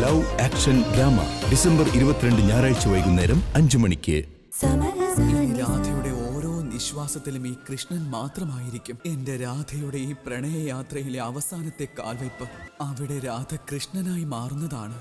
Love action drama. December ഇരുപത്തിരണ്ട് ഞായറാഴ്ച വൈകുന്നേരം അഞ്ചു മണിക്ക്. രാധയുടെ ഓരോ നിശ്വാസത്തിലും ഈ കൃഷ്ണൻ മാത്രമായിരിക്കും എന്റെ രാധയുടെ ഈ പ്രണയയാത്രയിലെ അവസാനത്തെ കാൽവയ്പ്. അവിടെ രാധ കൃഷ്ണനായി മാറുന്നതാണ്.